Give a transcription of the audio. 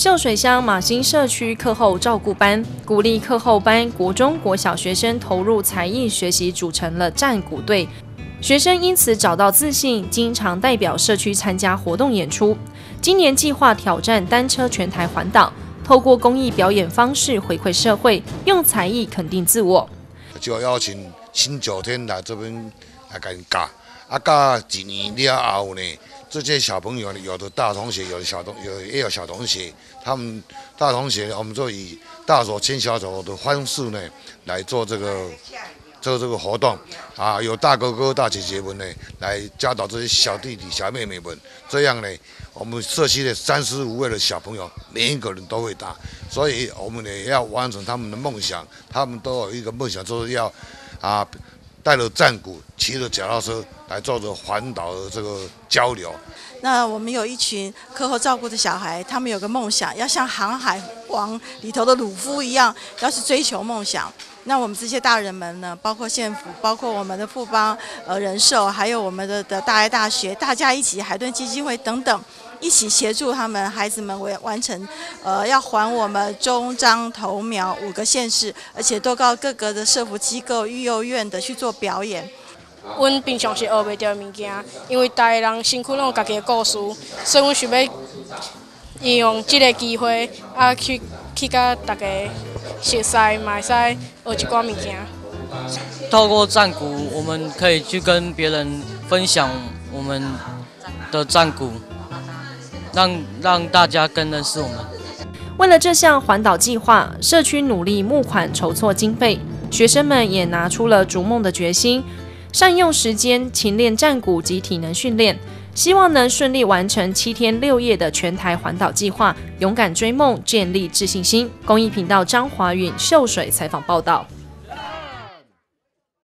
秀水乡马新社区课后照顾班鼓励课后班国中国小学生投入才艺学习，组成了战鼓队。学生因此找到自信，经常代表社区参加活动演出。今年计划挑战单车全台环岛，透过公益表演方式回馈社会，用才艺肯定自我。就邀请新九天来这边来教，啊教几年了后呢？这些小朋友呢，有的大同学，有的小同，有也有小同学，他们大同学，我们就以大手牵小手的方式呢来做这个做这个活动啊，有大哥哥大姐姐们呢来教导这些小弟弟小妹妹们，这样呢，我们社区的三十五位的小朋友，每一个人都会打，所以我们呢要完成他们的梦想，他们都有一个梦想，就是要啊。带了战鼓，骑着脚踏车来做着环岛的这个交流。那我们有一群课后照顾的小孩，他们有个梦想，要像《航海王》里头的鲁夫一样，要去追求梦想。那我们这些大人们呢，包括县府，包括我们的富邦呃人寿，还有我们的的大爱大学，大家一起海顿基金会等等。一起协助他们孩子们完完成，呃，要还我们中章头苗五个县市，而且都到各个的社福机构、育幼院的去做表演。阮平常是学袂着物件，因为大个人辛苦拢有家己的故事，所以阮想要利用这个机会啊，去去甲大家熟悉，嘛会使学一寡物件。透过战鼓，我们可以去跟别人分享我们的战鼓。让让大家更认识我们。为了这项环岛计划，社区努力募款筹措经费，学生们也拿出了逐梦的决心，善用时间勤练战鼓及体能训练，希望能顺利完成七天六夜的全台环岛计划，勇敢追梦，建立自信心。公益频道张华允秀水采访报道。